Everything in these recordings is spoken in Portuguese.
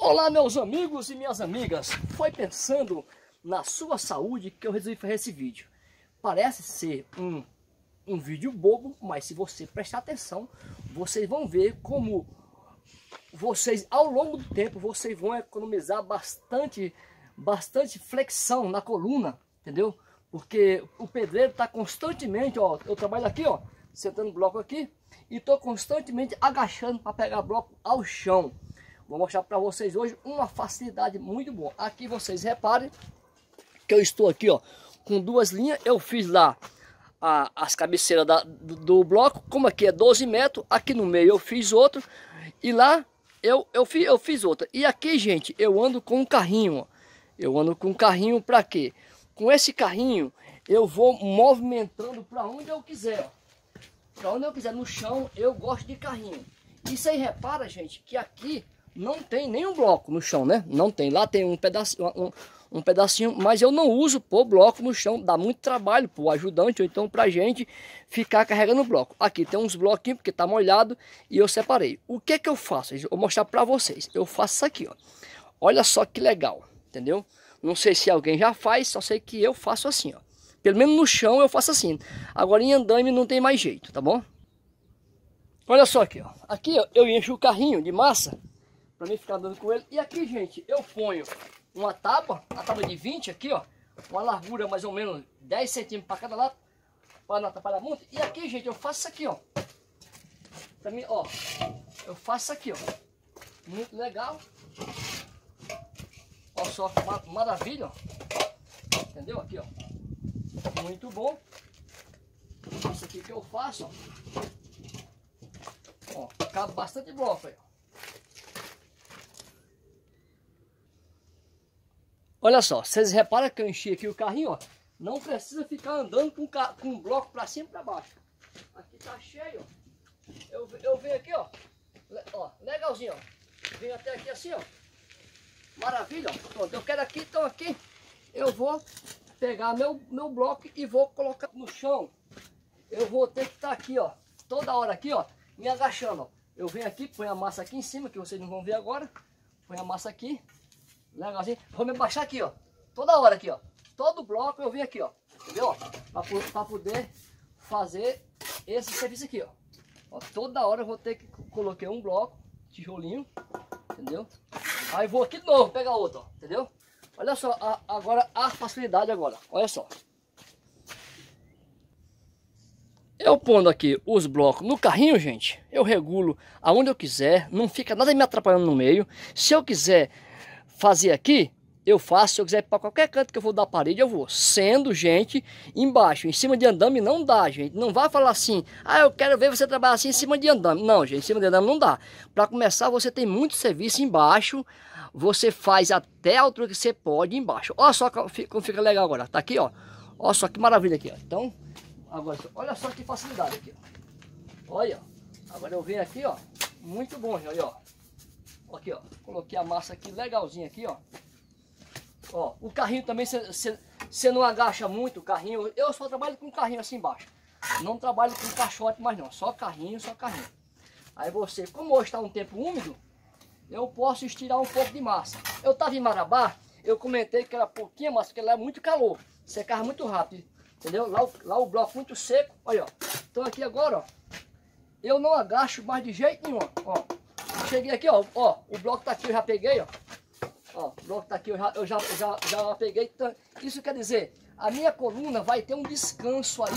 Olá meus amigos e minhas amigas, foi pensando na sua saúde que eu resolvi fazer esse vídeo. Parece ser um, um vídeo bobo, mas se você prestar atenção, vocês vão ver como vocês ao longo do tempo, vocês vão economizar bastante, bastante flexão na coluna, entendeu? Porque o pedreiro está constantemente, ó, eu trabalho aqui, ó, sentando bloco aqui, e estou constantemente agachando para pegar bloco ao chão. Vou mostrar para vocês hoje uma facilidade muito boa. Aqui vocês reparem que eu estou aqui, ó, com duas linhas. Eu fiz lá a, as cabeceiras da, do, do, bloco, como aqui é 12 metros, aqui no meio eu fiz outro e lá eu, eu, fiz, eu fiz outra. E aqui, gente, eu ando com um carrinho, ó. Eu ando com um carrinho para quê? Com esse carrinho eu vou movimentando para onde eu quiser. Para onde eu quiser, no chão eu gosto de carrinho. E você repara, gente, que aqui não tem nenhum bloco no chão, né? Não tem. Lá tem um pedacinho, um, um pedacinho, mas eu não uso pôr bloco no chão. Dá muito trabalho para o ajudante ou então para gente ficar carregando bloco. Aqui tem uns bloquinhos porque tá molhado e eu separei. O que que eu faço? Eu vou mostrar para vocês. Eu faço isso aqui, ó. Olha só que legal, entendeu? Não sei se alguém já faz, só sei que eu faço assim, ó. Pelo menos no chão eu faço assim. Agora em andame não tem mais jeito, tá bom? Olha só aqui, ó. Aqui ó, eu encho o carrinho de massa para mim ficar andando com ele. E aqui, gente, eu ponho uma tábua, uma tábua de 20 aqui, ó. Uma largura mais ou menos 10 centímetros para cada lado, para não atrapalhar muito. E aqui, gente, eu faço isso aqui, ó. Pra mim, ó, eu faço isso aqui, ó. Muito legal. Olha só, maravilha, ó. Entendeu? Aqui, ó. Muito bom. Isso aqui que eu faço, ó. Ó, cabe bastante bloco aí, ó. Olha só, vocês reparam que eu enchi aqui o carrinho, ó. Não precisa ficar andando com, com um bloco para cima e para baixo. Aqui tá cheio, ó. Eu, eu venho aqui, ó. Ó, legalzinho, ó. Venho até aqui assim, ó. Maravilha, ó. Pronto, eu quero aqui, então aqui. Eu vou pegar meu, meu bloco e vou colocar no chão. Eu vou ter que estar tá aqui, ó. Toda hora aqui, ó. Me agachando, ó. Eu venho aqui, põe a massa aqui em cima, que vocês não vão ver agora. Põe a massa aqui. Legalzinho. Vou me baixar aqui, ó. Toda hora aqui, ó. Todo bloco eu venho aqui, ó. Entendeu? Para poder fazer esse serviço aqui, ó. ó. Toda hora eu vou ter que colocar um bloco, tijolinho, entendeu? Aí vou aqui de novo, pegar outro, ó, entendeu? Olha só, a, agora a facilidade agora, olha só. Eu pondo aqui os blocos no carrinho, gente, eu regulo aonde eu quiser, não fica nada me atrapalhando no meio. Se eu quiser fazer aqui, eu faço. Se eu quiser para qualquer canto que eu vou dar parede, eu vou. Sendo, gente, embaixo. Em cima de andame não dá, gente. Não vai falar assim, ah, eu quero ver você trabalhar assim em cima de andame. Não, gente, em cima de andame não dá. Para começar, você tem muito serviço embaixo. Você faz até a altura que você pode embaixo. Olha só como fica legal agora. Tá aqui, ó. Olha só que maravilha aqui, ó. Então, agora, olha só que facilidade aqui, ó. Olha, agora eu venho aqui, ó. Muito bom, olha, ó. Aqui, ó. Coloquei a massa aqui legalzinha aqui, ó. Ó, o carrinho também, você não agacha muito o carrinho. Eu só trabalho com carrinho assim embaixo. Não trabalho com caixote mais não. Só carrinho, só carrinho. Aí você, como hoje está um tempo úmido, eu posso estirar um pouco de massa. Eu estava em Marabá, eu comentei que era pouquinha massa, porque lá é muito calor. Secava muito rápido. Entendeu? Lá, lá o bloco muito seco. Olha, ó. Então aqui agora, ó. Eu não agacho mais de jeito nenhum, ó. Cheguei aqui, ó, ó, o bloco tá aqui, eu já peguei, ó. Ó, o bloco tá aqui, eu já, eu já, já, já peguei. Então, isso quer dizer, a minha coluna vai ter um descanso aí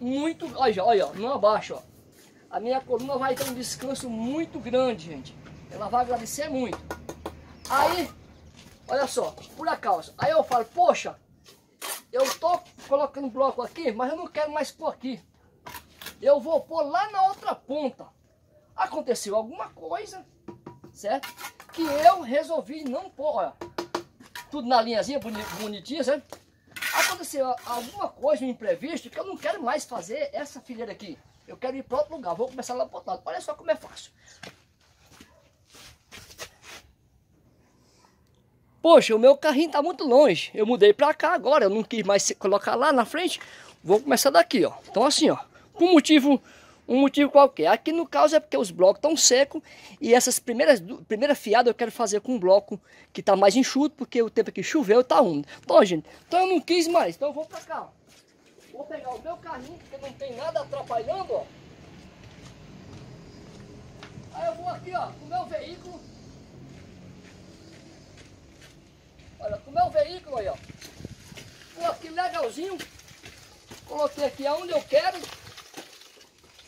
muito, olha, olha, não abaixo, ó. A minha coluna vai ter um descanso muito grande, gente. Ela vai agradecer muito. Aí, olha só, por acaso, aí eu falo, poxa, eu tô colocando bloco aqui, mas eu não quero mais pôr aqui. Eu vou pôr lá na outra ponta. Aconteceu alguma coisa, certo? Que eu resolvi não pôr, olha, tudo na linhazinha bonitinha, certo? Aconteceu alguma coisa, um imprevisto, que eu não quero mais fazer essa fileira aqui. Eu quero ir para outro lugar, vou começar lá para outro lado. Olha só como é fácil. Poxa, o meu carrinho está muito longe. Eu mudei para cá agora, eu não quis mais colocar lá na frente. Vou começar daqui, ó. Então assim, ó. Por motivo um motivo qualquer. Aqui no caso é porque os blocos estão secos e essas primeiras primeira fiada eu quero fazer com um bloco que está mais enxuto, porque o tempo que choveu está úmido. Então, gente, então eu não quis mais, então eu vou para cá. Vou pegar o meu carrinho, porque não tem nada atrapalhando, ó. Aí eu vou aqui, ó, com o meu veículo. Olha, com o meu veículo aí, ó. Vou aqui legalzinho. Coloquei aqui aonde eu quero.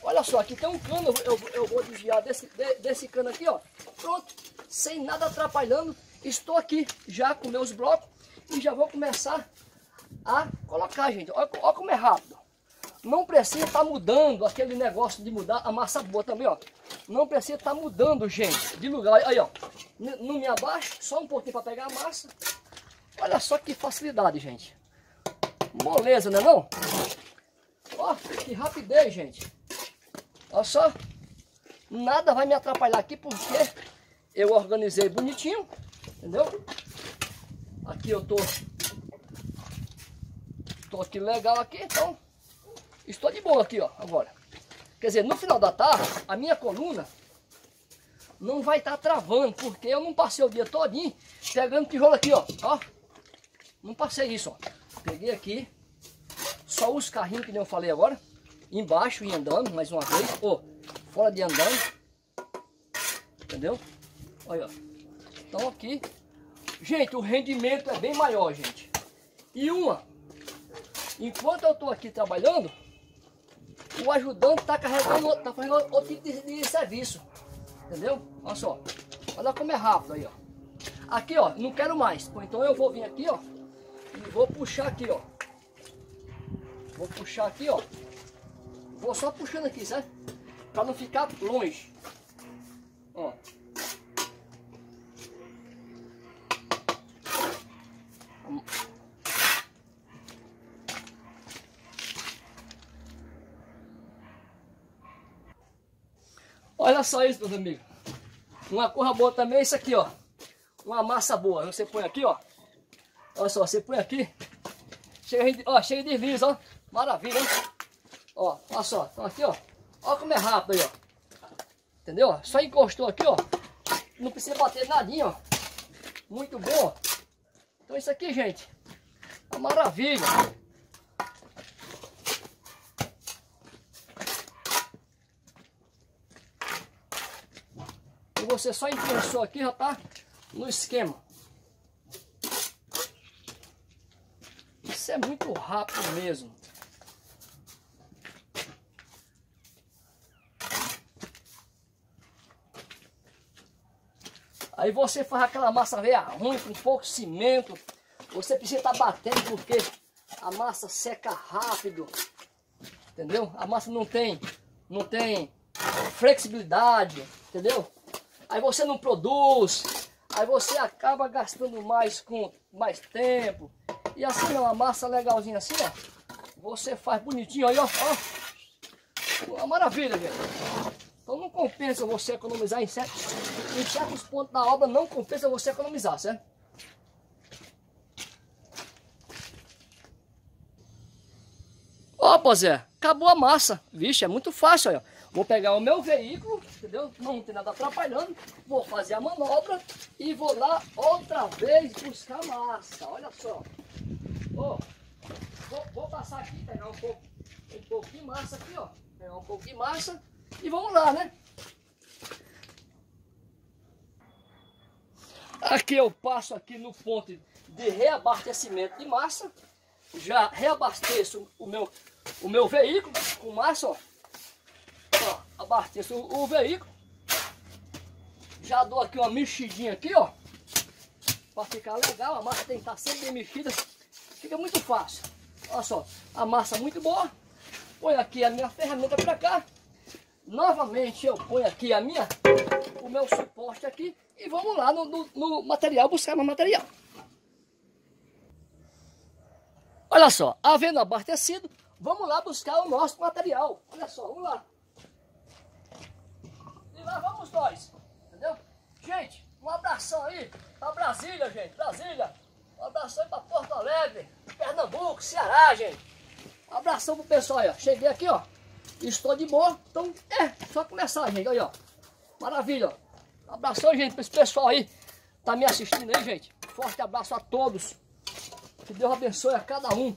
Olha só, aqui tem um cano, eu, eu vou desviar desse, desse cano aqui, ó. Pronto, sem nada atrapalhando. Estou aqui já com meus blocos e já vou começar a colocar, gente. Olha, olha como é rápido. Não precisa estar tá mudando aquele negócio de mudar a massa boa também, ó. Não precisa estar tá mudando, gente, de lugar. Aí, ó. Não me abaixo, só um pouquinho para pegar a massa. Olha só que facilidade, gente. Moleza, né não? Ó, que rapidez, gente. Olha só. Nada vai me atrapalhar aqui porque eu organizei bonitinho. Entendeu? Aqui eu tô... Tô aqui legal aqui, então... Estou de boa aqui, ó, agora. Quer dizer, no final da tarde, a minha coluna não vai estar tá travando, porque eu não passei o dia todinho pegando tijolo aqui, ó. ó. Não passei isso, ó. Peguei aqui, só os carrinhos que nem eu falei agora, embaixo e andando, mais uma vez, ou fora de andando, entendeu? Olha, ó. Então aqui, gente, o rendimento é bem maior, gente. E uma, enquanto eu estou aqui trabalhando, o ajudante está carregando, está fazendo outro tipo de, de, serviço. Entendeu? Olha só. Olha como é rápido aí, ó. Aqui, ó, não quero mais. Então eu vou vir aqui, ó. E vou puxar aqui, ó. Vou puxar aqui, ó. Vou só puxando aqui, certo? Para não ficar longe. Ó. Olha só isso, meus amigos. Uma coisa boa também é isso aqui, ó. Uma massa boa. Você põe aqui, ó. Olha só, você põe aqui. Chega de, ó, chega de deslize, ó. Maravilha, hein? Ó, olha só. Então aqui, ó. Olha como é rápido aí, ó. Entendeu? Só encostou aqui, ó. Não precisa bater nadinha, ó. Muito bom. Então isso aqui, gente. É uma maravilha. você só imprensou aqui, já tá no esquema. Isso é muito rápido mesmo. Aí você faz aquela massa velha ruim, com pouco cimento. Você precisa estar tá batendo porque a massa seca rápido. Entendeu? A massa não tem, não tem flexibilidade, entendeu? aí você não produz, aí você acaba gastando mais com mais tempo. E assim ó, uma massa legalzinha assim, ó, você faz bonitinho aí, ó, ó. Uma maravilha, gente. Então não compensa você economizar em certos, em certos pontos da obra, não compensa você economizar, certo? Ó, Zé, acabou a massa. Vixe, é muito fácil, ó. Vou pegar o meu veículo, entendeu? Não tem nada atrapalhando. Vou fazer a manobra e vou lá outra vez buscar massa. Olha só. Vou, vou, passar aqui, pegar um pouco, um pouco de massa aqui, ó. Pegar um pouco de massa e vamos lá, né? Aqui eu passo aqui no ponto de reabastecimento de massa. Já reabasteço o meu, o meu veículo com massa, ó abasteço o, o veículo. Já dou aqui uma mexidinha aqui, ó. Para ficar legal, a massa tem que estar sempre bem mexida. Fica muito fácil. Olha só, a massa muito boa. Põe aqui a minha ferramenta para cá. Novamente eu ponho aqui a minha, o meu suporte aqui. E vamos lá no, no, no material, buscar mais material. Olha só, havendo abastecido, vamos lá buscar o nosso material. Olha só, vamos lá lá vamos nós. Entendeu? Gente, um abração aí pra Brasília, gente. Brasília. Um abração aí pra Porto Alegre, Pernambuco, Ceará, gente. Um abração pro pessoal aí, ó. Cheguei aqui, ó. Estou de boa, então é só começar, gente. Aí, ó. Maravilha, ó. Abração, gente, para esse pessoal aí. Tá me assistindo aí, gente. Forte abraço a todos. Que Deus abençoe a cada um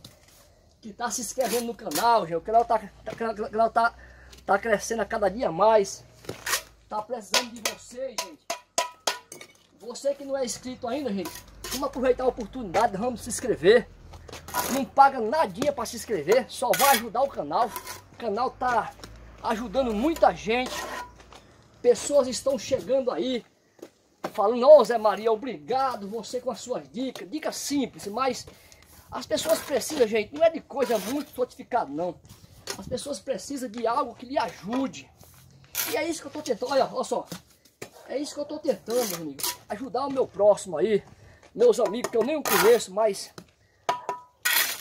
que tá se inscrevendo no canal, gente. O canal tá, tá, canal tá, tá crescendo a cada dia mais. Tá precisando de vocês, gente. Você que não é inscrito ainda, gente, vamos aproveitar a oportunidade, vamos se inscrever. Não paga nadinha para se inscrever, só vai ajudar o canal. Canal tá ajudando muita gente. Pessoas estão chegando aí, falando, ô oh, Zé Maria, obrigado, você com as suas dicas. Dicas simples, mas as pessoas precisam, gente, não é de coisa muito fortificada, não. As pessoas precisam de algo que lhe ajude. E é isso que eu estou tentando, olha, olha só. É isso que eu estou tentando, meu amigo. Ajudar o meu próximo aí, meus amigos que eu nem conheço, mas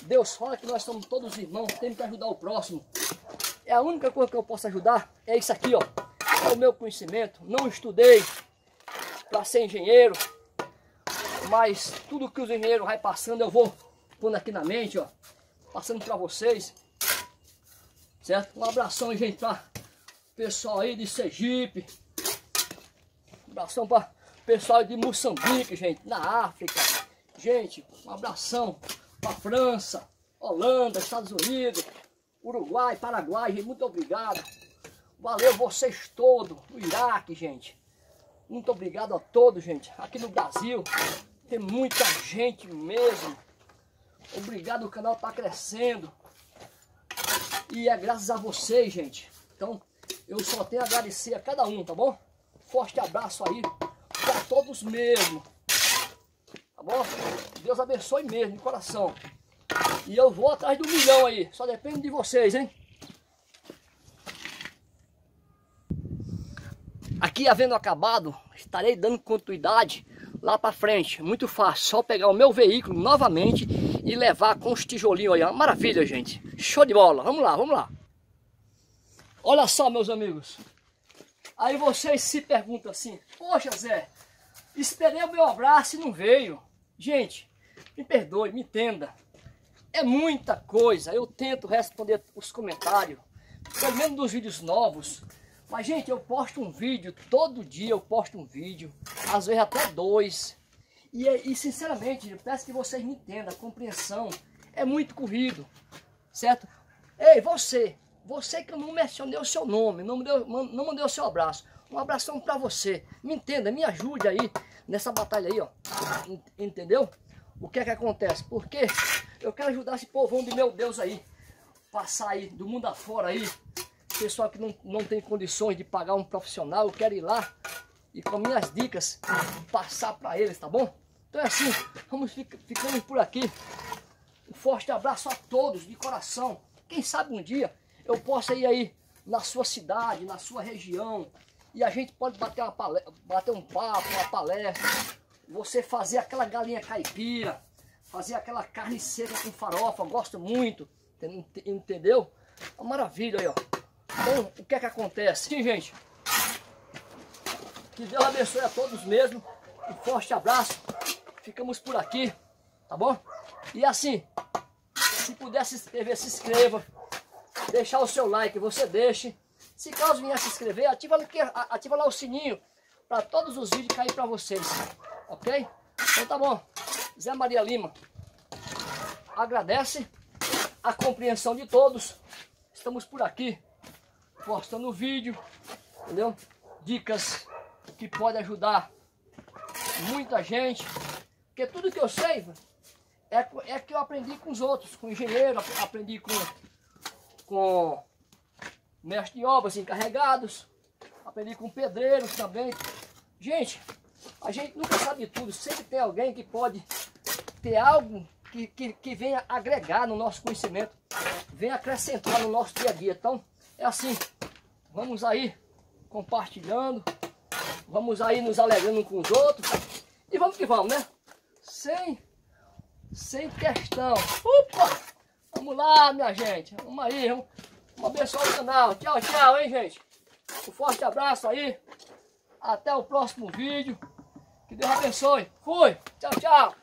Deus fala que nós somos todos irmãos, temos que ajudar o próximo. É a única coisa que eu posso ajudar, é isso aqui, ó. É o meu conhecimento. Não estudei para ser engenheiro, mas tudo que os engenheiros vai passando eu vou pondo aqui na mente, ó. Passando para vocês. Certo? Um abração, gente, para pessoal aí de Sergipe. Abração para pessoal de Moçambique, gente, na África. Gente, um abração para França, Holanda, Estados Unidos, Uruguai, Paraguai, gente, muito obrigado. Valeu vocês todos, no Iraque, gente. Muito obrigado a todos, gente. Aqui no Brasil tem muita gente mesmo. Obrigado, o canal está crescendo. E é graças a vocês, gente. Então, eu só tenho a agradecer a cada um, tá bom? Forte abraço aí para todos mesmo. Tá bom? Deus abençoe mesmo, de coração. E eu vou atrás do milhão aí. Só depende de vocês, hein? Aqui havendo acabado, estarei dando continuidade lá para frente. Muito fácil, só pegar o meu veículo novamente e levar com os tijolinhos aí. Maravilha, gente. Show de bola. Vamos lá, vamos lá. Olha só, meus amigos. Aí vocês se perguntam assim, poxa Zé, esperei o meu abraço e não veio. Gente, me perdoe, me entenda. É muita coisa. Eu tento responder os comentários, pelo menos dos vídeos novos. Mas, gente, eu posto um vídeo, todo dia eu posto um vídeo, às vezes até dois. E, e sinceramente, eu peço que vocês me entendam, a compreensão é muito corrido, certo? Ei, você, você que eu não mencionei o seu nome, não, deu, não mandei o seu abraço. Um abração para você. Me entenda, me ajude aí nessa batalha aí, ó. Entendeu? O que é que acontece? Porque eu quero ajudar esse povão de meu Deus aí. Passar aí do mundo afora aí. Pessoal que não, não tem condições de pagar um profissional, eu quero ir lá e com minhas dicas passar para eles, tá bom? Então é assim, vamos ficando por aqui. Um forte abraço a todos, de coração. Quem sabe um dia eu possa ir aí na sua cidade, na sua região, e a gente pode bater, uma bater um papo, uma palestra, você fazer aquela galinha caipira, fazer aquela carne seca com farofa, gosto muito, entendeu? Uma maravilha aí, ó. Então, o que é que acontece? Sim, gente, que Deus abençoe a todos mesmo, um forte abraço, ficamos por aqui, tá bom? E assim, se puder se inscrever, se inscreva, deixar o seu like, você deixe, se caso vier se inscrever, ativa, ativa lá o sininho para todos os vídeos cair para vocês. Ok? Então tá bom. Zé Maria Lima agradece a compreensão de todos. Estamos por aqui postando vídeo, entendeu? Dicas que podem ajudar muita gente. Porque tudo que eu sei é, é que eu aprendi com os outros, com engenheiro, aprendi com, com mestre de obras encarregados, aprendi com pedreiros também. Gente, a gente nunca sabe tudo, sempre tem alguém que pode ter algo que, que, que venha agregar no nosso conhecimento, venha acrescentar no nosso dia a dia. Então, é assim, vamos aí compartilhando, vamos aí nos alegrando com os outros e vamos que vamos, né? Sem, sem questão. Opa! Vamos lá, minha gente, vamos aí, vamos, Vamos abençoar o canal. Tchau, tchau, hein, gente. Um forte abraço aí. Até o próximo vídeo. Que Deus abençoe. Fui. Tchau, tchau.